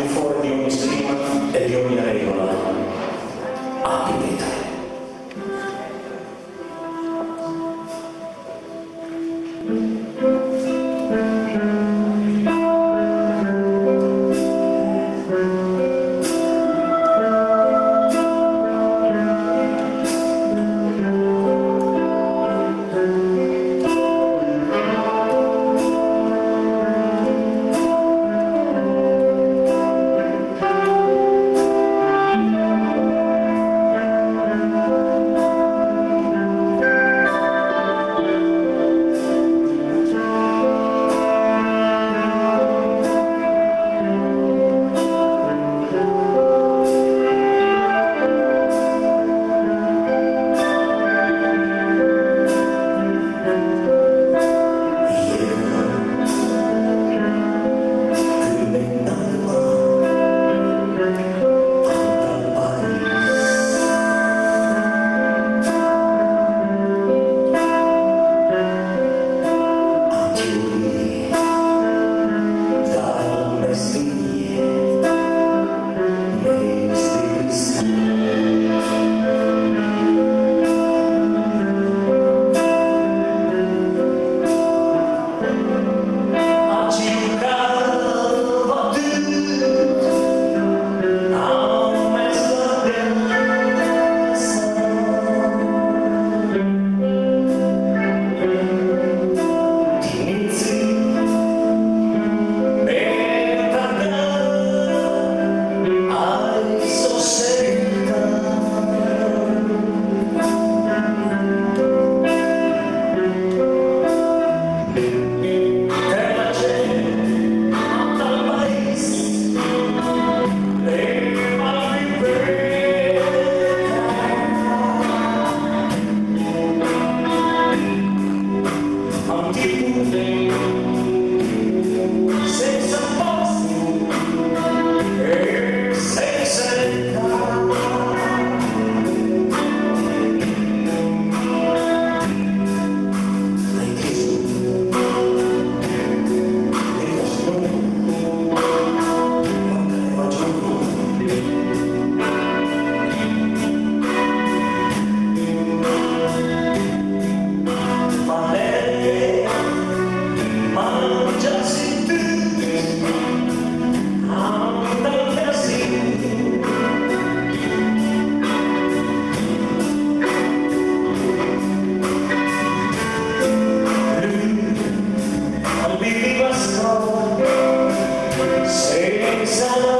di fuori di ogni schema e di ogni regola. Apriti ah, example